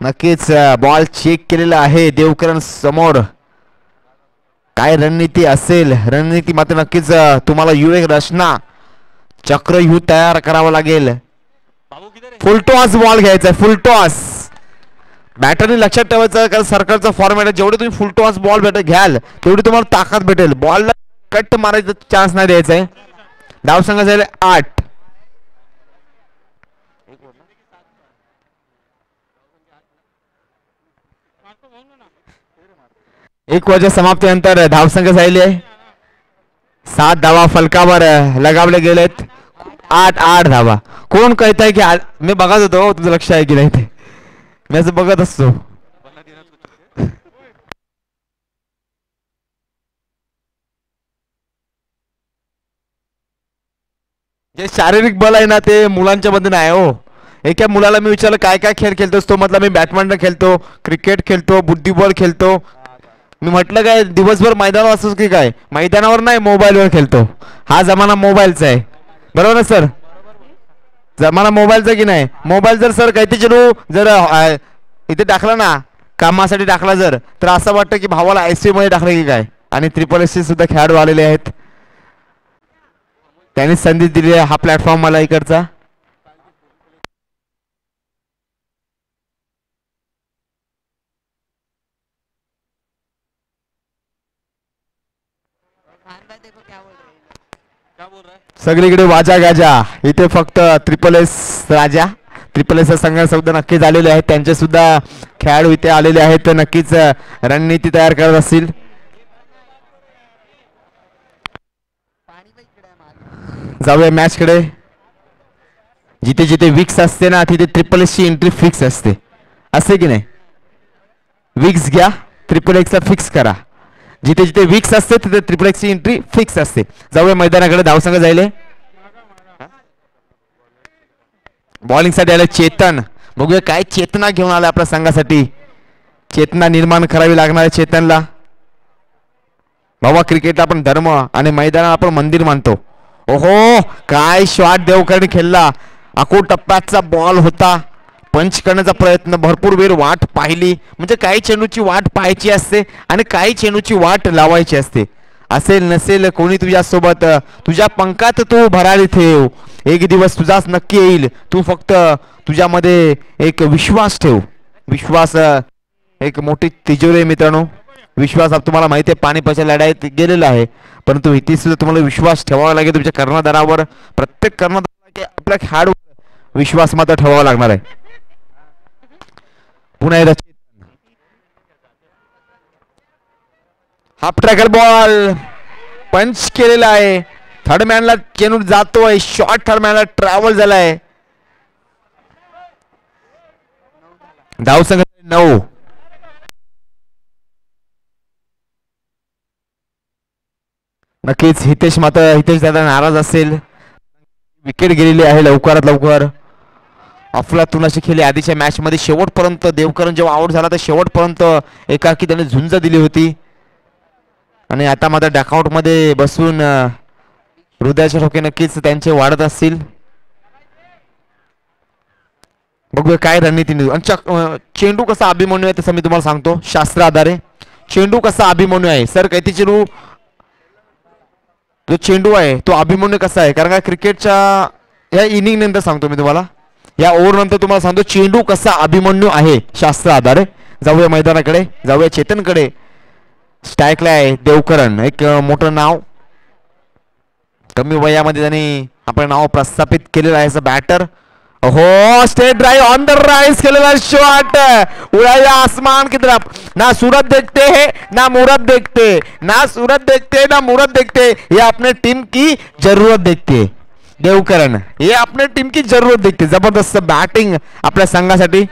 नक्कीच बॉल चेक केलेला आहे देवकरण समोर. काय रणनीती असेल? रणनीती मात्र नक्कीच तुम्हाला यु एक रचना चक्रव्यूह तयार करावा लागेल. फुल टॉस फुलटॉस बॉल घ्यायचा आहे फुलटॉस बॅटरने लक्षात ठेवायचं कारण सरकारचा फॉर्मॅट आहे. जेवढे तुम्ही फुलटॉस बॉल भेट घ्याल तेवढी तुम्हाला ताकद भेटेल. बॉलला कट मारायचा चान्स नाही द्यायचा आहे. धाव संघ झाले आठ. एक वजा समाप्तीनंतर धावसंघ झालेली आहे सात धावा फलकावर लगावले गेलेत. आठ आठ धावा. कोण कळत आहे की आ- मी बघत होतो तुझं लक्ष आहे की नाही ते? मी असं बघत असतो. जे शारीरिक बल आहे ना ते मुलांच्या मध्ये नाही हो. एका मुलाला मी विचारलं काय काय खेळ खेळतोस? तो म्हटलं मी बॅडमिंटन खेळतो क्रिकेट खेळतो बुद्धिबळ खेळतो. मी म्हटलं काय दिवसभर मैदानावर असतोस की काय? मैदानावर नाही मोबाईलवर खेळतो. हा जमाना मोबाईलचा आहे. बरोबर ना सर? जमाना मोबाईलचा की नाही? मोबाईल जर सर काही चलू जर इथे टाकला ना कामासाठी टाकला जर तर असं वाटतं की भावाला आय सी मध्ये टाकलं की काय? आणि ट्रिपल एस सुद्धा खेळाडू आलेले आहेत. त्यांनी संधी दिली आहे. हा प्लॅटफॉर्म मला इकडचा. सगळीकडे वाजा गाजा. इथे फक्त ट्रिपल एस राजा. ट्रिपल एस संघ सुद्धा नक्कीच आलेले आहेत. त्यांचे सुद्धा खेळाडू इथे आलेले आहेत. तर नक्कीच रणनीती तयार करत असतील. जाऊया मॅच कडे. जिथे जिथे विक्स असते ना तिथे ट्रिपल एक्सची एंट्री फिक्स असते. असते की नाही? विक्स घ्या ट्रिपल एक्सला फिक्स करा. जिथे जिथे विक्स असते तिथे ट्रिपल एक्सची एंट्री फिक्स असते. जाऊया मैदानाकडे धावसंघ जायले. बॉलिंगसाठी आलं चेतन. बघूया काय चेतना घेऊन आला आपल्या संघासाठी. चेतना निर्माण करावी लागणार आहे चेतनला. बाबा क्रिकेटला आपण धर्म आणि मैदानाला आपण मंदिर मानतो. ओहो काय शॉट देवकरने खेळला. अको टप्प्याचा बॉल होता. पंच करण्याचा प्रयत्न भरपूर वेळ वाट पाहिली. म्हणजे काही चेंडूची वाट पाहायची असते आणि काही चेंडूची वाट लावायची असते. असेल नसेल कोणी तुझ्यासोबत तुझ्या पंखात तू भरारी ठेव. एक दिवस तुझाच नक्की येईल. तू फक्त तुझ्यामध्ये एक विश्वास ठेव. विश्वास एक मोठी तिजोरी मित्रांनो. विश्वास तुम्हाला माहिती आहे पाणीपाच्या लढाईत गेलेला आहे. परंतु इथे सुद्धा तुम्हाला विश्वास ठेवावा लागेल तुमच्या कर्णधारावर प्रत्येक कर्णधारा आपल्या खेळाडूवर विश्वास मात्र ठेवावा लागणार आहे. पुन्हा एकदा हाफ ट्रॅकर बॉल. पंच केलेला आहे. थर्ड मॅनला चेंडू जातोय. शॉर्ट थर्ड मॅनला ट्रॅव्हल झालाय. धाव संघ नऊ. नक्कीच हितेश मात्र हितेश दादा नाराज असेल. विकेट गेलेली आहे लवकरात लवकर. अफलातुनाशी खेळली आधीच्या मॅचमध्ये शेवटपर्यंत देवकरण जेव्हा आउट झाला तर शेवटपर्यंत एकाकी त्याने झुंज दिली होती. आणि आता मात्र डॅकआउटमध्ये बसून हृदयाच्या हृदयाचे ठोके नक्कीच त्यांचे वाढत असतील. बघूया काय रणनीती आणि चक- चेंडू कसा अभिमन्यू आहे तसं मी तुम्हाला सांगतो. शास्त्र आधारे चेंडू कसा अभिमन्यू आहे? सर काही चेंडू जो चेंडू आहे तो अभिमन्यू कसा आहे? कारण का क्रिकेटच्या या इनिंग नंतर सांगतो मी तुम्हाला. या ओव्हर नंतर तुम्हाला सांगतो चेंडू कसा अभिमन्यू आहे? शास्त्र आधारे. जाऊया मैदानाकडे जाऊया चेतनकडे. स्ट्राईकला आहे देवकरण एक मोठं नाव. कमी वयामध्ये त्यांनी आपलं नाव प्रस्थापित केलेलं आहे बॅटर हो straight drive on the rise केलेला शॉट उड़ाया आसमान की तरफ ना सूरत देखते हैं ना मूरत देखते. ना सूरत देखते ना मूरत देखते. ये अपने टीम की जरूरत देखते. देवकरण हे अपने टीम की जरूरत देखते. जबरदस्त बॅटिंग आपल्या संघासाठी.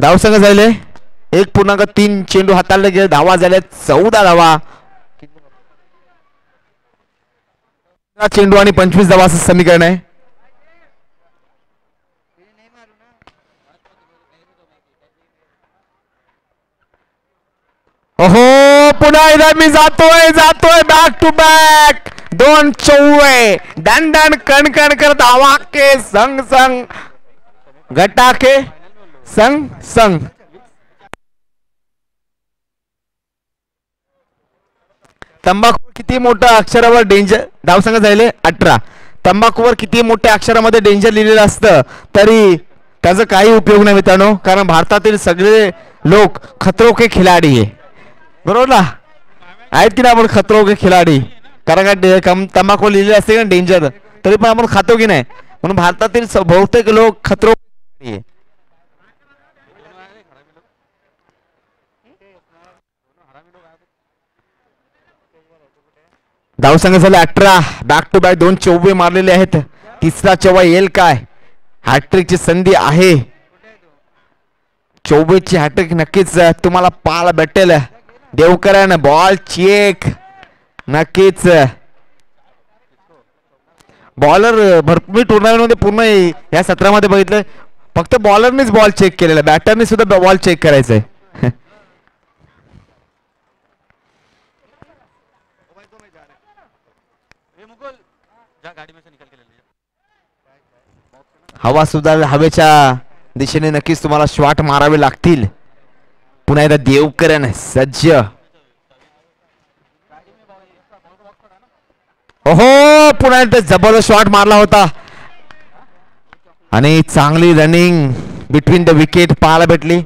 धावसंघ झाले. एक पूर्णांक तीन चेंडू हाताळले गेले. धावा झाल्या चौदा धावा. चेंडू आणि पंचवीस धावा असं समीकरण आहे. हो पुन्हा एकदा मी जातोय जातोय बॅक टू बॅक दोन चौवे. डन डन कण कण करत आवाके संग संग. गटाके संग संग. तंबाखूवर किती मोठ्या अक्षरावर डेंजर धावसंघ झाले अठरा. तंबाखूवर किती मोठ्या अक्षरामध्ये डेंजर लिहिलेलं असतं? तरी त्याचा काही उपयोग नाही मित्रांनो कारण भारतातील सगळे लोक खतरो के खिलाडी आहे बरोबर ना? आहेत की नाही आपण खतरो के खिलाडी? कारण का डे- कम तंबाखू लिहिलेले असते का डेंजर तरी पण आपण खातो की नाही? म्हणून भारतातील स- बहुतेक लोक खतरो के खिलाडी झाले अठरा. बॅक टू बॅक दोन चौवे मारलेले आहेत. तिसरा चौवा येईल काय? हॅट्रिकची संधी आहे. चौबेची हॅट्रिक नक्कीच तुम्हाला पाहायला भेटेल. देवकरण बॉल चेक नक्कीच बॉलर भरपूर टुर्नामेंटमध्ये पूर्ण या सत्रामध्ये बघितलं. फक्त बॉलरनेच बॉल चेक केलेला. बॅटरने सुद्धा बॉल चेक करायचंय. आहे <laughs> मुकुल जा गाड़ी में से निकल के ले लीजिए हवा सुद्धा हवेच्या दिशेने नक्कीच तुम्हाला श्वाट मारावे लागतील. पुन्हा एकदा देवकरण सज्ज. ओहो पुन्हा एकदा जबरदस्त शॉट मारला होता. आणि चांगली रनिंग बिटवीन द विकेट पाहायला भेटली.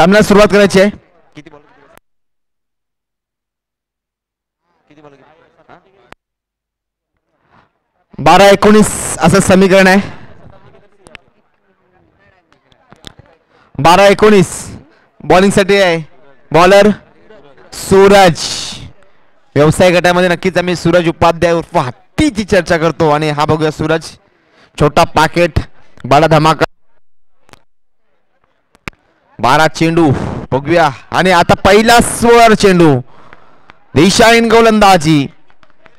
सामन्याला सुरुवात करायची आहे. किती बॉल किती बॉल हा? बारा एकोणीस असं समीकरण आहे. बारा एकोणीस. बॉलिंगसाठी आहे. बॉलर सूरज. व्यवसाय गटामध्ये नक्कीच आम्ही सूरज उपाध्याय उर्फ हत्तीची चर्चा करतो आणि हा बघूया सूरज. छोटा पाकेट बडा धमाका. बारा चेंडू बघूया. आणि आता पहिला स्वर चेंडू. दिशाहीन गोलंदाजी.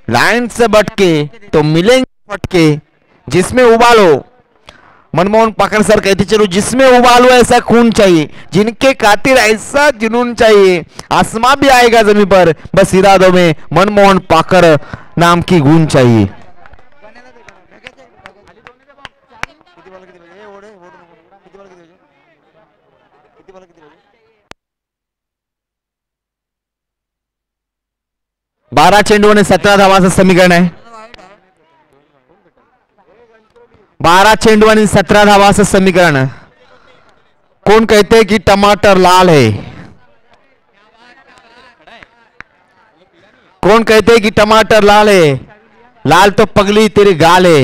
लायन्सचे बटके तो मिलेंग फटके. जिसमें उबालो. मनमोहन पाकर सर कहते चलो जिसमें उबालो ऐसा खून चाहिए जिनके खातिर ऐसा जुनून चाहिए आसमां भी आएगा जमीन पर. बस इरादों में मनमोहन पाकर नाम की गुण चाहिए बारा चेंडू आणि सतरा धावाचं समीकरण है। बारह चेंडू आणि सतरा धावाचं समीकरण कौन कहते कि टमाटर लाल है? कौन कहते कि टमाटर लाल है? लाल तो पगली तेरी गाल है।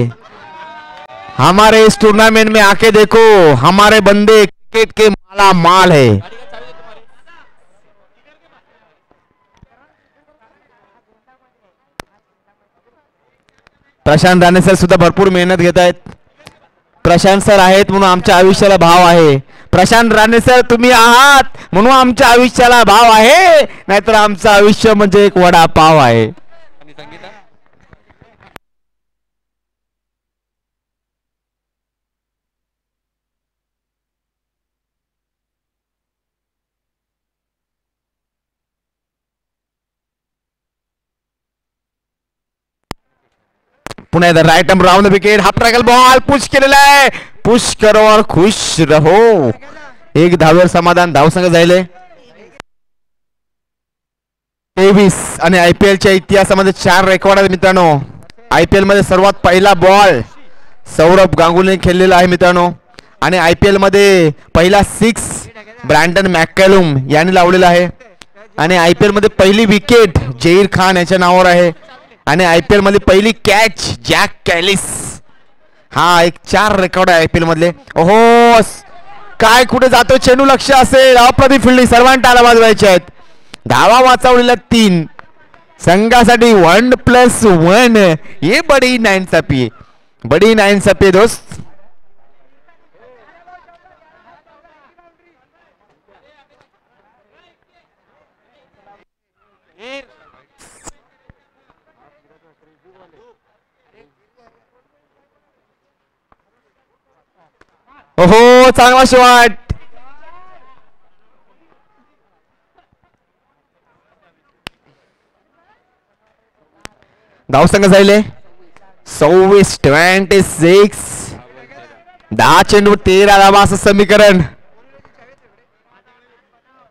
हमारे इस टूर्नामेंट में आके देखो, हमारे बंदे क्रिकेट के माला माल है। प्रशांत राणे सर सुद्धा भरपूर मेहनत घेत आहेत. प्रशांत सर आहेत म्हणून आमच्या आयुष्याला भाव आहे. प्रशांत राणे सर तुम्ही आहात म्हणून आमच्या आयुष्याला भाव आहे. नाहीतर आमचं आयुष्य म्हणजे एक वडापाव आहे. पुन्हा एकदा right arm round wicket half tracker ball push केलेला आहे. पुश करो और खुश रहो. एक धावेवर समाधान. धावसंघ जायले. तेवीस आणि आय पी एलच्या इतिहासामध्ये चार रेकॉर्ड आहेत मित्रांनो. आय पी एलमध्ये सर्वात पहिला बॉल सौरभ गांगुलीने खेळलेला आहे मित्रांनो. आणि आय पी एलमध्ये पहिला सिक्स ब्रँडन मॅकॅलुम यांनी लावलेला आहे. आणि आय पी एलमध्ये पहिली विकेट जहीर खान याच्या नावावर आहे. आणि आय पी एलमध्ये पहिली कॅच जॅक कॅलिस हा एक चार रेकॉर्ड आहे आय पी एलमधले ओहो काय कुठे जातो चेंडू लक्ष असेल. अप्रतिम फिल्डिंग सर्वांना आला वाजवायचे आहेत. धावा वाचवलेल्या तीन. संघासाठी वन प्लस वन ये बडी नाईन सापी बडी नाईन सापी दोस्त. ए हो चांगला शॉट धावसंघ झाले. सव्वीस ट्वेंटी सिक्स दहा चेंडू तेरा धावा असं समीकरण.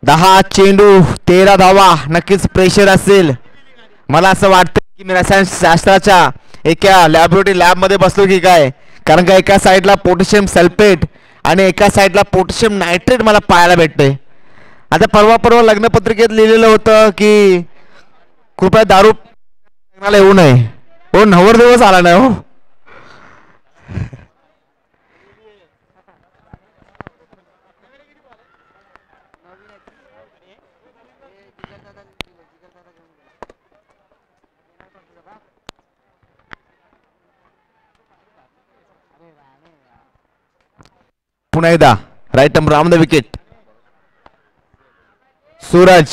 दहा चेंडू तेरा धावा नक्कीच प्रेशर असेल. मला असं वाटतं की मी रसायनशास्त्राच्या एका लॅबोरेटरी लॅबमध्ये बसलो की काय? कारण का एका साईडला पोटॅशियम सल्फेट आणि एका साईडला पोटॅशियम नायट्रेट मला पाहायला भेटते आता परवा परवा लग्नपत्रिकेत लिहिलेलं होतं की कृपया दारू लग्नाला येऊ नये. हो नवर दिवस आला नाही हो. पुन्हा एकदा. राईट नंबर राम द विकेट सूरज.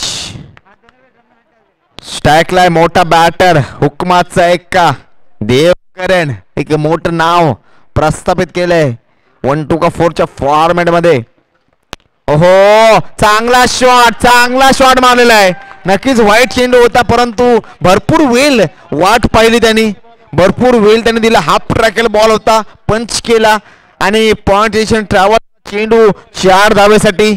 स्टॅकलाय मोठा बॅटर हुकमाचा एक का देवकरण. एक मोठं नाव प्रस्थापित केलंय. वन टू का फोरच्या फॉर्मॅटमध्ये. ओहो चांगला शॉट चांगला शॉट मारलेला आहे. नक्कीच व्हाईट चेंडू होता परंतु भरपूर वेल वाट पाहिली त्यांनी. भरपूर वेल त्यांनी दिला. हाफ ट्रॅकेल बॉल होता. पंच केला. आणि पॉइंट ट्रॅव्हल चेंडू चार धावेसाठी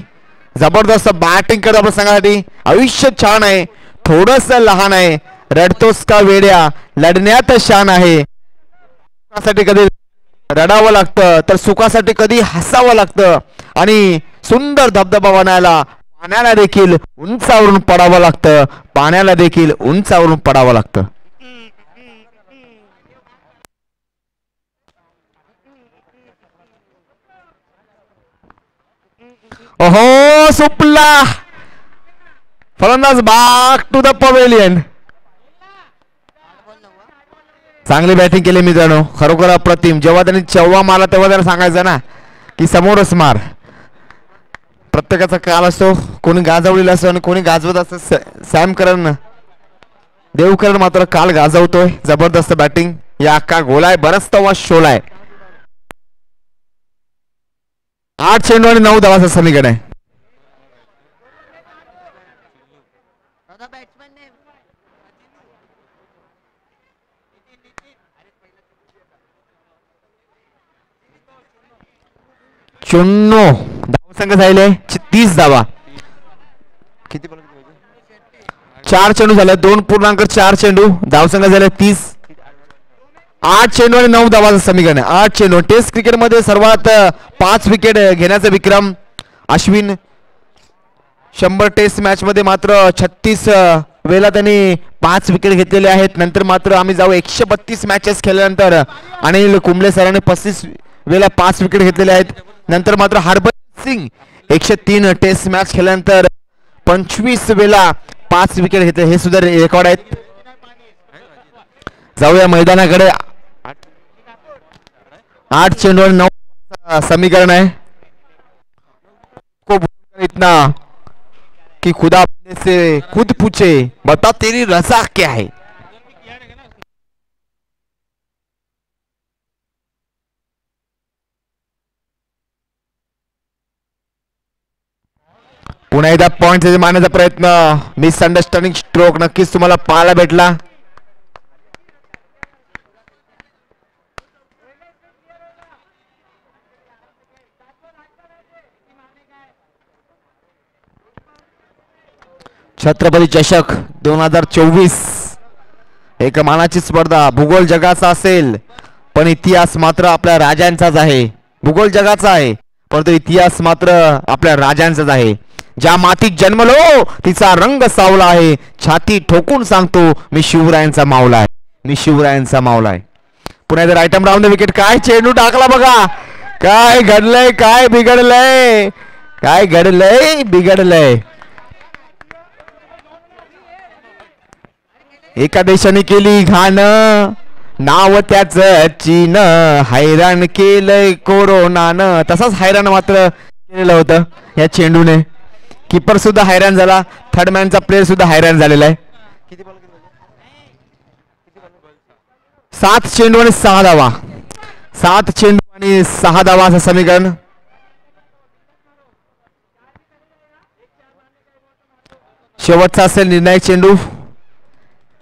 जबरदस्त बॅटिंग करत आपण संघासाठी. आयुष्य छान आहे थोडस लहान आहे. रडतोस का वेड्या? लढण्यात शान आहे. सुखासाठी कधी रडावं लागतं तर सुखासाठी कधी हसावं लागतं. आणि सुंदर धबधबा बनायला पाण्याला देखील उंचावरून पडावं लागतं. पाण्याला देखील उंचावरून पडावं लागतं. ओहो सुपला. फलंदाज बाग टू द पवेलियन चांगली बॅटिंग केली मित्रांनो. खरोखर अप्रतिम. जेव्हा त्यांनी चव्वा मारला तेव्हा त्यांना सांगायचं ना की समोरच मार. प्रत्येकाचा काल असतो. कोणी गाजवलेला असतो आणि कोणी गाजवत असतं. सॅम करण देवकरण मात्र काल गाजवतोय. जबरदस्त बॅटिंग या अख्खा गोलाय बरंच तवा शोलाय आठ चेंडू आणि नऊ धावाचं समीकरण आहे चुन्नो धाव संघ झाले तीस धावा. किती चार चेंडू झाले दोन पूर्णांक चार चेंडू. धावसंख्या झाले तीस. आठ चेंडू आणि नऊ धावाचं समीकरण आहे. आठ चेंडू. टेस्ट क्रिकेटमध्ये सर्वात पाच विकेट घेण्याचा विक्रम अश्विन. शंभर टेस्ट मॅचमध्ये मात्र छत्तीस वेळेला त्यांनी पाच विकेट घेतलेले आहेत. नंतर मात्र आम्ही जाऊ एकशे बत्तीस मॅचेस खेळल्यानंतर अनिल कुंबळे सरांनी पस्तीस वेळेला पाच विकेट घेतलेले आहेत. नंतर मात्र हरभजन सिंग एकशे तीन टेस्ट मॅच खेळल्यानंतर पंचवीस वेळेला पाच विकेट घेतले. हे सुद्धा रेकॉर्ड आहेत. जाऊया मैदानाकडे. आठ चेंडू आणि नऊ समीकरण आहे. को इतना कि खुदा अपने से खुद पूछे बता तेरी रजा क्या है? पुन्हा एकदा पॉइंट मारण्याचा प्रयत्न. मिसअंडरस्टँडिंग स्ट्रोक नक्कीच तुम्हाला पाहायला भेटला. छत्रपती चषक दोन हजार चोवीस. एक मानाची स्पर्धा भूगोल जगाचा असेल पण इतिहास मात्र आपल्या राजांचाच आहे. भूगोल जगाचा आहे परंतु इतिहास मात्र आपल्या राजांचाच आहे. ज्या मातीत जन्मलो तिचा रंग सावला आहे. छाती ठोकून सांगतो मी शिवरायांचा मावला आहे. मी शिवरायांचा मावला आहे. पुन्हा एकदा आयटम राऊंड विकेट काय चेंडू टाकला बघा. काय घडलंय काय बिघडलंय. काय घडलंय बिघडलंय. एका देशाने केली घाण. नाव त्याच चीन हैराण केलंय कोरोनानं. तसाच हैराण मात्र केलेलं होतं या चेंडूने. किपर सुद्धा हैराण झाला. थर्ड मॅनचा प्लेअर सुद्धा हैराण झालेला आहे. किती सात चेंडू आणि सहा धावा. सात चेंडू आणि सहा धावा असं समीकरण. शेवटचा असेल निर्णायक चेंडू.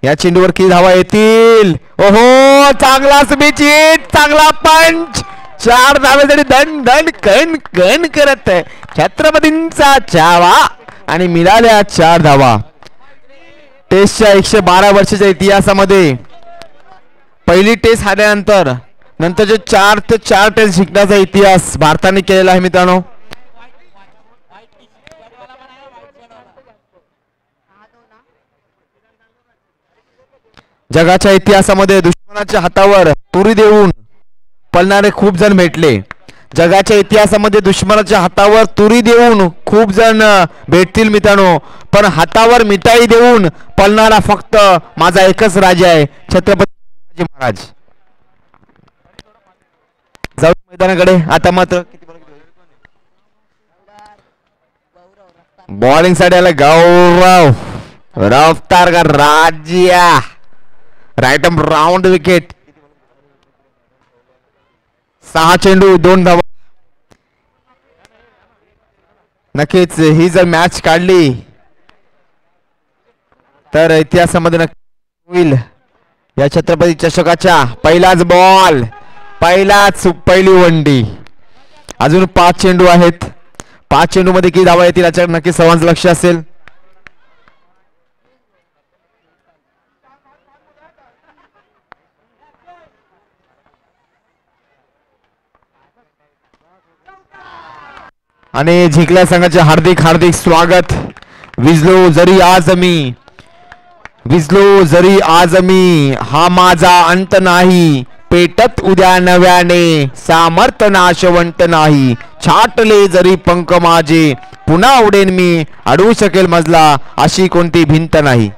या चेंडूवर किती धावा येतील. ओहो चांगला स्मिचित चांगला पंच. चार धावेसाठी धन धन कण कण करत आहे. छत्रपतींचा चावा आणि मिळाल्या चार धावा. टेस्टच्या एकशे बारा वर्षाच्या इतिहासामध्ये पहिली टेस्ट हारल्यानंतर नंतरचे चार ते चार टेस्ट जिंकण्याचा इतिहास भारताने केलेला आहे मित्रांनो जगाच्या इतिहासामध्ये दुश्मनाच्या हातावर तुरी देऊन पळणारे खूप जण भेटले. जगाच्या इतिहासामध्ये दुश्मनाच्या हातावर तुरी देऊन खूप जण भेटतील मित्रांनो. पण हातावर मिठाई देऊन पळणारा फक्त माझा एकच राजा आहे छत्रपती महाराज. जाऊ मैदानाकडे. आता मात्र बॉलिंगसाठी आला गौरव रफ्तार का राज्या. राईट राऊंड विकेट सहा चेंडू दोन धावा नक्कीच ही जर मॅच काढली तर इतिहासामध्ये नक्की होईल. या छत्रपती चषकाच्या पहिलाच बॉल पहिलाच पहिली वंडी. अजून पाच चेंडू आहेत. पाच चेंडू मध्ये किती धावा येतील याच्यावर नक्की सर्वांचं लक्ष असेल. आणि जिंकल्या संघाचे हार्दिक हार्दिक स्वागत. विजलो जरी आज मी विजलो जरी आज मी हा माझा अंत नाही. पेटत उद्या नव्याने सामर्थ नाशवंत नाही. छाटले जरी पंख माझे पुन्हा उडेन मी. अडवू शकेल मजला अशी कोणती भिंत नाही.